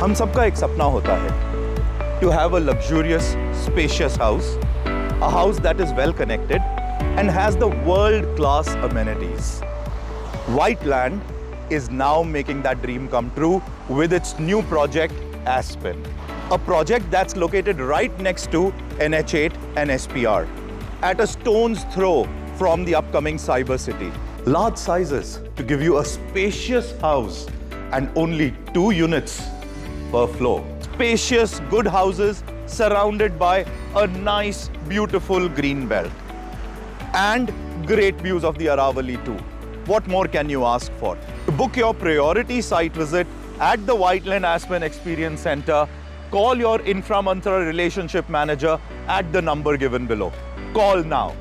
हम सबका एक सपना होता है to have a luxurious, spacious house, a house that is well connected and has the world-class amenities. White Land is now making that dream come true with its new project, Aspen. A project that's located right next to NH8 and SPR, at a stone's throw from the upcoming Cyber City. Large sizes to give you a spacious house and only two units per floor. Spacious, good houses surrounded by a nice, beautiful green belt. And great views of the Aravali too. What more can you ask for? To book your priority site visit at the Whiteland Aspen Experience Center, call your Inframantra relationship manager at the number given below. Call now